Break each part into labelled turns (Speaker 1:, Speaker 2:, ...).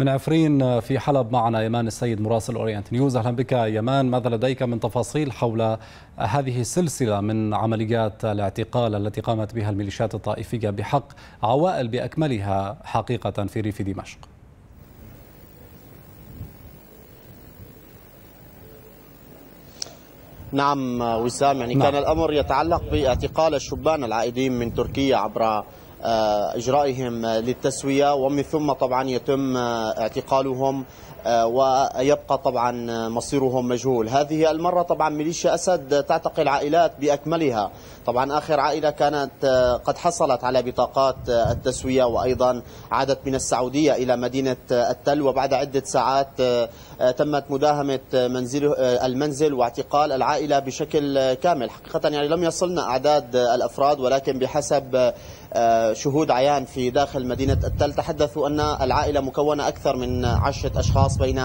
Speaker 1: من عفرين في حلب معنا يمان السيد مراسل اورينت نيوز. أهلا بك يمان. ماذا لديك من تفاصيل حول هذه السلسله من عمليات الاعتقال التي قامت بها الميليشيات الطائفية بحق عوائل بأكملها حقيقة في ريف دمشق؟
Speaker 2: نعم وسام يعني نعم. كان الأمر يتعلق باعتقال الشبان العائدين من تركيا عبر إجرائهم للتسوية ومن ثم طبعا يتم اعتقالهم ويبقى طبعا مصيرهم مجهول. هذه المرة طبعا ميليشيا أسد تعتقل عائلات بأكملها. طبعا آخر عائلة كانت قد حصلت على بطاقات التسوية وأيضا عادت من السعودية إلى مدينة التل. وبعد عدة ساعات تمت مداهمة منزل المنزل واعتقال العائلة بشكل كامل. حقيقة يعني لم يصلنا أعداد الأفراد ولكن بحسب شهود عيان في داخل مدينة التل. تحدثوا أن العائلة مكونة أكثر من عشرة أشخاص بين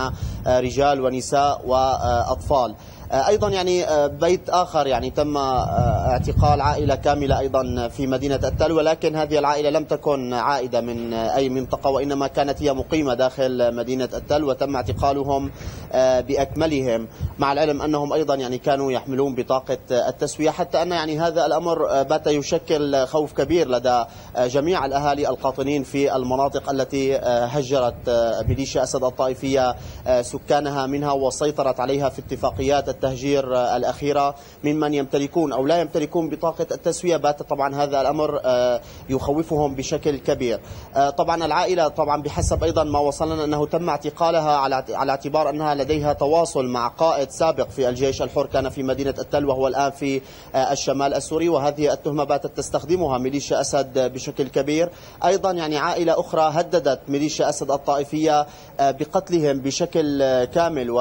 Speaker 2: رجال ونساء وأطفال. أيضا يعني بيت آخر يعني تم اعتقال عائلة كاملة أيضا في مدينة التل ولكن هذه العائلة لم تكن عائدة من أي منطقة وإنما كانت هي مقيمة داخل مدينة التل وتم اعتقالهم بأكملهم مع العلم أنهم أيضا يعني كانوا يحملون بطاقة التسوية حتى أن يعني هذا الأمر بات يشكل خوف كبير لدى جميع الأهالي القاطنين في المناطق التي هجرت ميليشيا أسد الطائفية سكانها منها وسيطرت عليها في اتفاقيات التهجير الأخيرة ممن يمتلكون أو لا يمتلكون بطاقة التسوية. بات طبعا هذا الأمر يخوفهم بشكل كبير. طبعا العائلة طبعا بحسب أيضا ما وصلنا أنه تم اعتقالها على على اعتبار أنها لديها تواصل مع قائد سابق في الجيش الحر كان في مدينة التل وهو الآن في الشمال السوري. وهذه التهمة باتت تستخدمها ميليشيا أسد بشكل كبير. أيضا يعني عائلة أخرى هددت ميليشيا أسد الطائفية بقتلهم بشكل كامل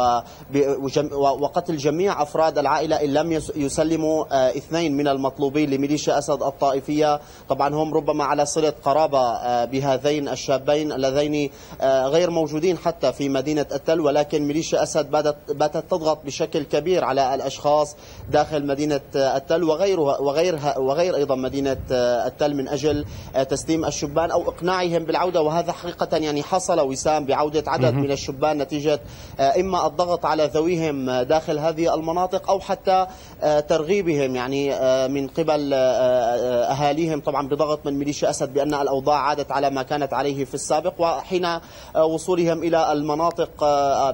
Speaker 2: وقتل جميع أفراد العائلة إن لم يسلموا اثنين من المطلوبين لميليشيا أسد الطائفية. طبعا هم ربما على صلة قرابة بهذين الشابين اللذين غير موجودين حتى في مدينة التل ولكن ميليشيا أسد باتت تضغط بشكل كبير على الأشخاص داخل مدينة التل وغيرها وغيرها وغير أيضا مدينة التل من أجل تسليم الشبان أو إقناعهم بالعودة. وهذا حقيقة يعني حصل وسام بعودة عدد من الشبان نتيجة إما الضغط على ذويهم داخل هذه المناطق أو حتى ترغيبهم. يعني من قبل أهاليهم طبعا بضغط من ميليشيا أسد بأن الأوضاع عادت على ما كانت عليه في السابق وحين وصولهم إلى المناطق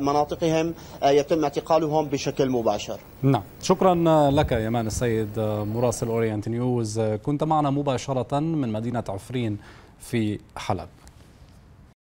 Speaker 2: مناطقهم يتم اعتقالهم بشكل مباشر.
Speaker 1: نعم. شكرا لك يمان السيد مراسل أورينت نيوز. كنت معنا مباشرة من مدينة عفرين في حلب.